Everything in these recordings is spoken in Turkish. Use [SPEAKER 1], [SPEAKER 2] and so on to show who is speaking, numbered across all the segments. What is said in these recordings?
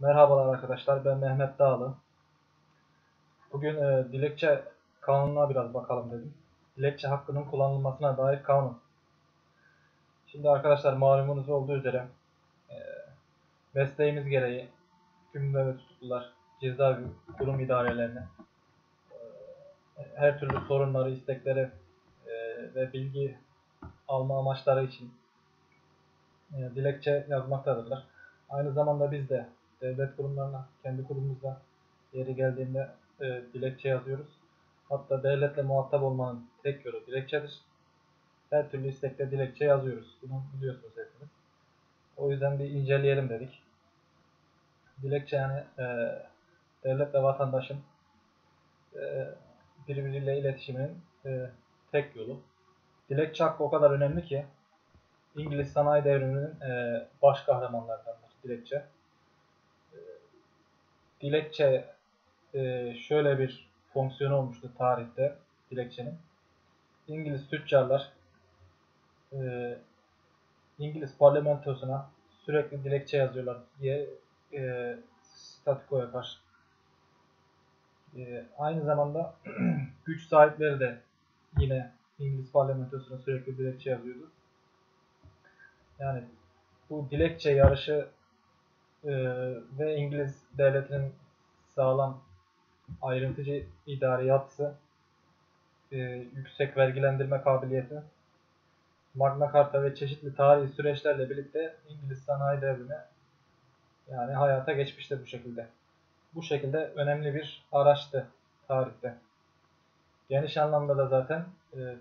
[SPEAKER 1] Merhabalar arkadaşlar, ben Mehmet Dağlı. Bugün e, dilekçe kanununa biraz bakalım dedim. Dilekçe hakkının kullanılmasına dair kanun. Şimdi arkadaşlar malumunuz olduğu üzere e, mesleğimiz gereği hükümlü ve tutuklular, cezaevi kurum idarelerine e, her türlü sorunları, istekleri e, ve bilgi alma amaçları için e, dilekçe yazmaktadırlar. Aynı zamanda biz de devlet kurumlarına, kendi kurumumuzda yeri geldiğinde e, dilekçe yazıyoruz. Hatta devletle muhatap olmanın tek yolu dilekçedir. Her türlü istekte dilekçe yazıyoruz. Bunu biliyorsunuz hepiniz. O yüzden bir inceleyelim dedik. Dilekçe yani e, devletle vatandaşın e, birbiriyle iletişiminin e, tek yolu. Dilekçe hakkı o kadar önemli ki İngiliz sanayi devriminin e, baş kahramanlarındandır dilekçe dilekçe e, şöyle bir fonksiyon olmuştu tarihte dilekçenin. İngiliz tüccarlar e, İngiliz parlamentosuna sürekli dilekçe yazıyorlar diye e, statikoya karşı. E, aynı zamanda güç sahipleri de yine İngiliz parlamentosuna sürekli dilekçe yazıyordu. Yani bu dilekçe yarışı e, ve İngiliz devletinin sağlam ayrıntıcı idari yapısı, e, yüksek vergilendirme kabiliyeti, Magna Carta ve çeşitli tarihi süreçlerle birlikte İngiliz sanayi devrimi yani hayata geçmiştir bu şekilde. Bu şekilde önemli bir araçtı tarihte. Geniş anlamda da zaten e,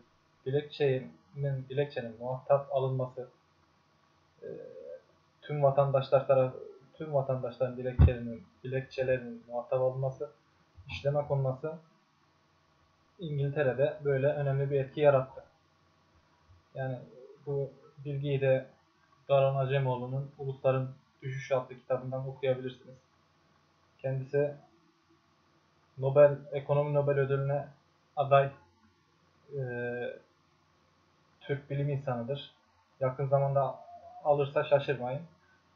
[SPEAKER 1] dilekçenin, dilekçenin muhatap alınması e, tüm vatandaşlar tarafı tüm vatandaşların dilekçelerinin, dilekçelerinin muhatap alınması, işleme konması İngiltere'de böyle önemli bir etki yarattı. Yani bu bilgiyi de Daron Acemoğlu'nun Ulusların Düşüş adlı kitabından okuyabilirsiniz. Kendisi Nobel Ekonomi Nobel Ödülüne aday e, Türk bilim insanıdır. Yakın zamanda alırsa şaşırmayın.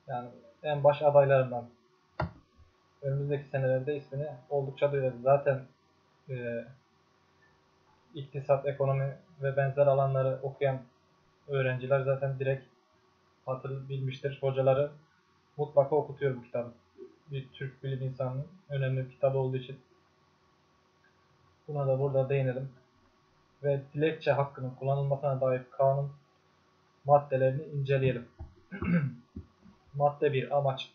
[SPEAKER 1] Yani en baş adaylarından. Önümüzdeki senelerde ismini oldukça duyarız. Zaten e, iktisat, ekonomi ve benzer alanları okuyan öğrenciler zaten direkt hatır bilmiştir. Hocaları mutlaka okutuyor bu kitabı. Bir Türk bilim insanının önemli bir kitabı olduğu için. Buna da burada değinelim. Ve dilekçe hakkının kullanılmasına dair kanun maddelerini inceleyelim. Madde 1 Amaç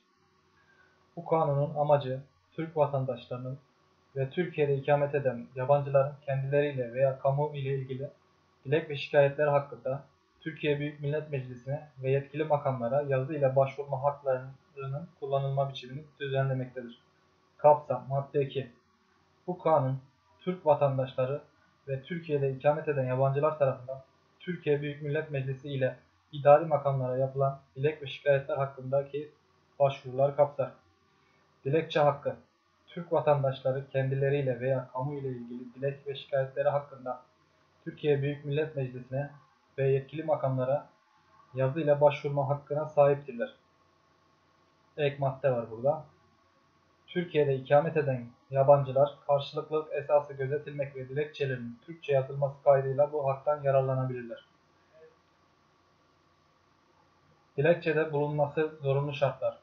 [SPEAKER 1] Bu kanunun amacı Türk vatandaşlarının ve Türkiye'de ikamet eden yabancıların kendileriyle veya kamu ile ilgili dilek ve şikayetler hakkında Türkiye Büyük Millet Meclisi'ne ve yetkili makamlara yazı ile başvurma haklarının kullanılma biçimini düzenlemektedir. Kapsam Madde 2 Bu kanun Türk vatandaşları ve Türkiye'de ikamet eden yabancılar tarafından Türkiye Büyük Millet Meclisi ile idari makamlara yapılan dilek ve şikayetler hakkındaki başvurular kapsar. Dilekçe hakkı Türk vatandaşları kendileriyle veya kamu ile ilgili dilek ve şikayetleri hakkında Türkiye Büyük Millet Meclisi'ne ve yetkili makamlara yazıyla başvurma hakkına sahiptirler. Ek madde var burada. Türkiye'de ikamet eden yabancılar karşılıklılık esası gözetilmek ve dilekçelerinin Türkçe yazılması kaydıyla bu haktan yararlanabilirler. Dilekçede bulunması zorunlu şartlar.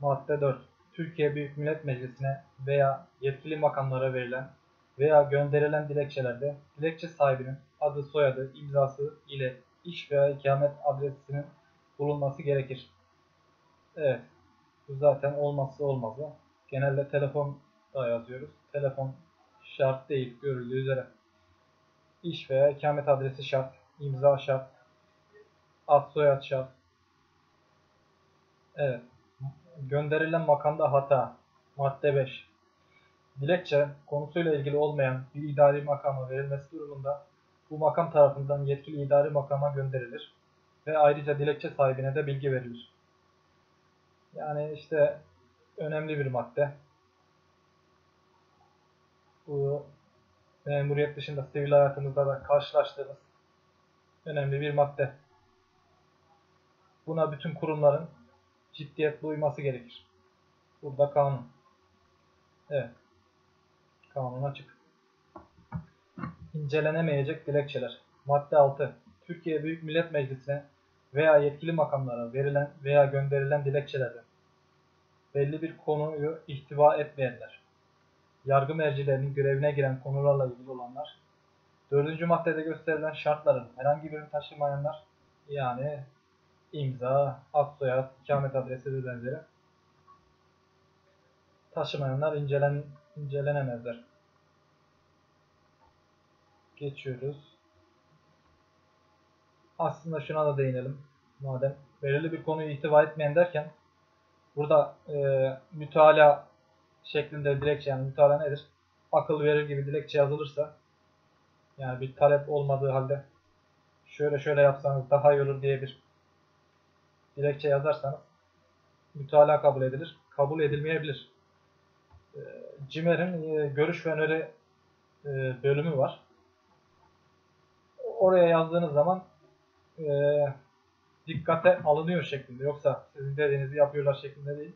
[SPEAKER 1] Madde 4. Türkiye Büyük Millet Meclisi'ne veya yetkili makamlara verilen veya gönderilen dilekçelerde dilekçe sahibinin adı, soyadı, imzası ile iş veya ikamet adresinin bulunması gerekir. Evet. Bu zaten olmazsa olmazı. Genelde telefon da yazıyoruz. Telefon şart değil görüldüğü üzere. İş veya ikamet adresi şart. imza şart. Ad soyad şart. Evet. Gönderilen makamda hata. Madde 5. Dilekçe konusuyla ilgili olmayan bir idari makama verilmesi durumunda bu makam tarafından yetkili idari makama gönderilir ve ayrıca dilekçe sahibine de bilgi verilir. Yani işte önemli bir madde. Bu memuriyet dışında sivil hayatımızda da karşılaştığımız önemli bir madde. Buna bütün kurumların ciddiyetli uyması gerekir. Burada kanun. Evet. Kanun açık. İncelenemeyecek dilekçeler. Madde 6. Türkiye Büyük Millet Meclisi'ne veya yetkili makamlara verilen veya gönderilen dilekçelerden belli bir konuyu ihtiva etmeyenler, yargı mercilerinin görevine giren konularla ilgili olanlar, dördüncü maddede gösterilen şartların herhangi birini taşımayanlar, yani imza, ad soyad, ikamet adresi ve benzeri taşımayanlar incelen, incelenemezler. Geçiyoruz. Aslında şuna da değinelim. Madem belirli bir konuyu ihtiva etmeyen derken burada e, mütalaa şeklinde dilekçe yani mütalaa nedir? Akıl verir gibi dilekçe yazılırsa yani bir talep olmadığı halde şöyle şöyle yapsanız daha iyi olur diye bir dilekçe yazarsanız mütalaa kabul edilir. Kabul edilmeyebilir. E, CİMER'in e, görüş ve öneri e, bölümü var. Oraya yazdığınız zaman e, dikkate alınıyor şeklinde. Yoksa sizin dediğinizi yapıyorlar şeklinde değil.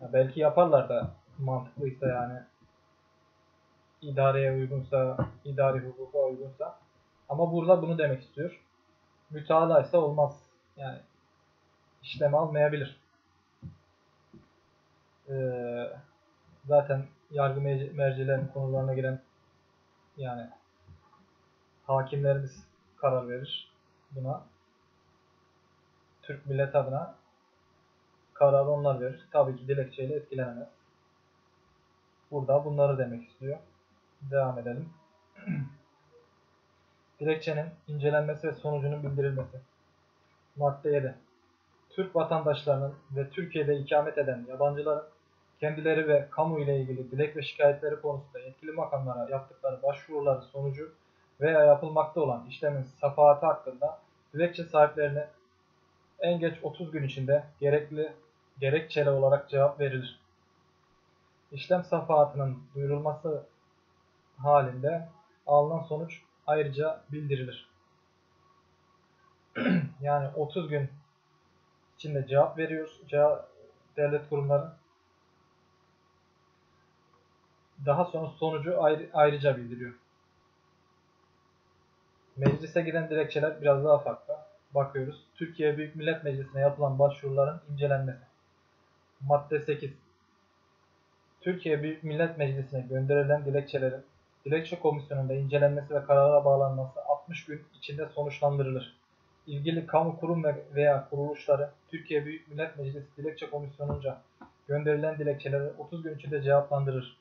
[SPEAKER 1] Ya belki yaparlar da mantıklıysa yani idareye uygunsa, idari hukuka uygunsa. Ama burada bunu demek istiyor. Mütalaa ise olmaz. Yani işlem almayabilir. Ee, zaten yargı mercilerinin konularına giren yani hakimlerimiz karar verir buna. Türk millet adına kararı onlar verir. Tabii ki dilekçeyle etkilenemez. Burada bunları demek istiyor. Devam edelim. Dilekçenin incelenmesi ve sonucunun bildirilmesi. Madde 7. Türk vatandaşlarının ve Türkiye'de ikamet eden yabancıların kendileri ve kamu ile ilgili dilek ve şikayetleri konusunda yetkili makamlara yaptıkları başvuruları sonucu veya yapılmakta olan işlemin safahatı hakkında dilekçe sahiplerine en geç 30 gün içinde gerekli gerekçeli olarak cevap verilir. İşlem safahatının duyurulması halinde alınan sonuç ayrıca bildirilir. yani 30 gün içinde cevap veriyoruz. Cevap, devlet kurumları daha sonra sonucu ayrı, ayrıca bildiriyor. Meclise giden dilekçeler biraz daha farklı. Bakıyoruz. Türkiye Büyük Millet Meclisi'ne yapılan başvuruların incelenmesi. Madde 8. Türkiye Büyük Millet Meclisi'ne gönderilen dilekçelerin dilekçe komisyonunda incelenmesi ve karara bağlanması 60 gün içinde sonuçlandırılır. İlgili kamu kurum veya kuruluşları Türkiye Büyük Millet Meclisi Dilekçe Komisyonu'nca gönderilen dilekçeleri 30 gün içinde cevaplandırır.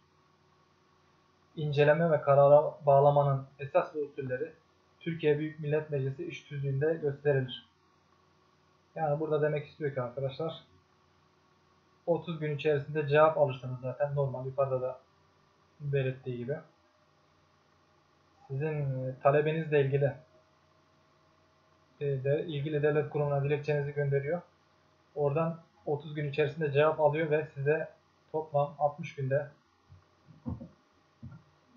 [SPEAKER 1] İnceleme ve karara bağlamanın esas ve usulleri Türkiye Büyük Millet Meclisi iş tüzüğünde gösterilir. Yani burada demek istiyor ki arkadaşlar 30 gün içerisinde cevap alırsınız zaten normal yukarıda da belirttiği gibi. Sizin e, talebinizle ilgili e, de ilgili devlet kurumuna dilekçenizi gönderiyor. Oradan 30 gün içerisinde cevap alıyor ve size toplam 60 günde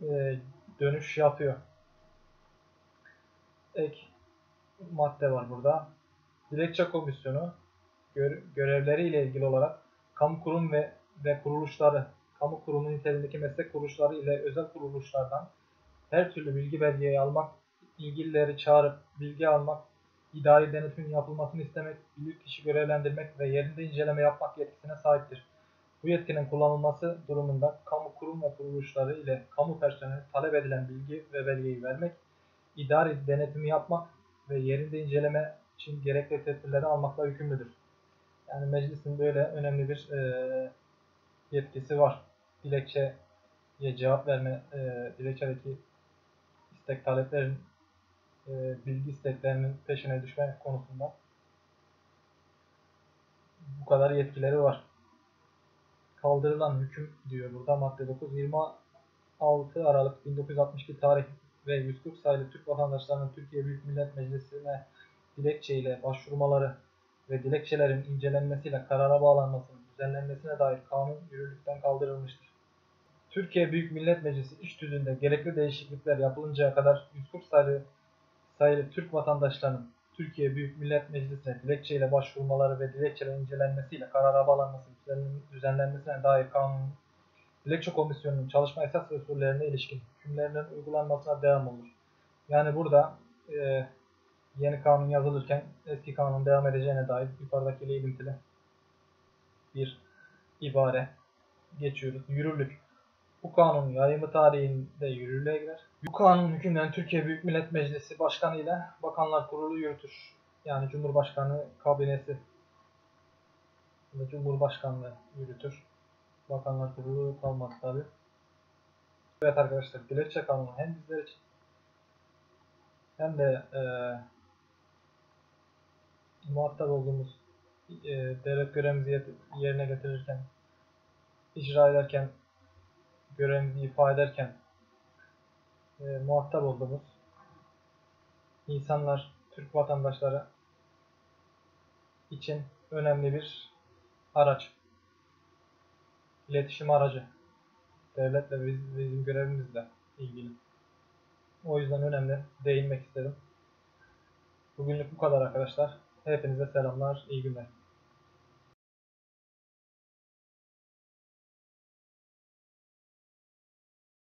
[SPEAKER 1] e, dönüş yapıyor ek madde var burada. Dilekçe komisyonu görevleri ile ilgili olarak kamu kurum ve, ve kuruluşları, kamu kurumu niteliğindeki meslek kuruluşları ile özel kuruluşlardan her türlü bilgi belgeyi almak, ilgilileri çağırıp bilgi almak, idari denetimin yapılmasını istemek, büyük kişi görevlendirmek ve yerinde inceleme yapmak yetkisine sahiptir. Bu yetkinin kullanılması durumunda kamu kurum ve kuruluşları ile kamu personeli talep edilen bilgi ve belgeyi vermek, idari denetimi yapmak ve yerinde inceleme için gerekli tedbirleri almakla yükümlüdür. Yani meclisin böyle önemli bir e, yetkisi var. Dilekçeye cevap verme, e, dilekçedeki istek taleplerin, e, bilgi isteklerinin peşine düşme konusunda bu kadar yetkileri var. Kaldırılan hüküm diyor burada madde 9 26 Aralık 1962 tarih ve 140 sayılı Türk vatandaşlarının Türkiye Büyük Millet Meclisi'ne dilekçe ile başvurmaları ve dilekçelerin incelenmesiyle karara bağlanmasının düzenlenmesine dair kanun yürürlükten kaldırılmıştır. Türkiye Büyük Millet Meclisi iş tüzüğünde gerekli değişiklikler yapılıncaya kadar 140 sayılı, sayılı Türk vatandaşlarının Türkiye Büyük Millet Meclisi'ne dilekçeyle başvurmaları ve dilekçelerin incelenmesiyle karara bağlanması düzen- düzenlenmesine dair kanun dilekçe komisyonunun çalışma esas ve usullerine ilişkin hükümlerinin uygulanmasına devam olur. Yani burada e, yeni kanun yazılırken eski kanun devam edeceğine dair yukarıdakiyle ilintili bir ibare geçiyoruz. Yürürlük. Bu kanun yayımı tarihinde yürürlüğe girer. Bu kanun hükümlerini Türkiye Büyük Millet Meclisi Başkanı ile Bakanlar Kurulu yürütür. Yani Cumhurbaşkanı kabinesi ve Cumhurbaşkanlığı yürütür. Bakanlar Kurulu kalmaz tabi. Evet arkadaşlar dilekçe kanunu hem bizler için hem de eee muhatap olduğumuz eee, devlet görevimizi yerine getirirken, icra ederken, görevimizi ifa ederken eee, muhatap olduğumuz insanlar, Türk vatandaşları için önemli bir araç. İletişim aracı. Devletle biz- bizim görevimizle ilgili. O yüzden önemli. Değinmek istedim. Bugünlük bu kadar arkadaşlar. Hepinize selamlar, iyi günler.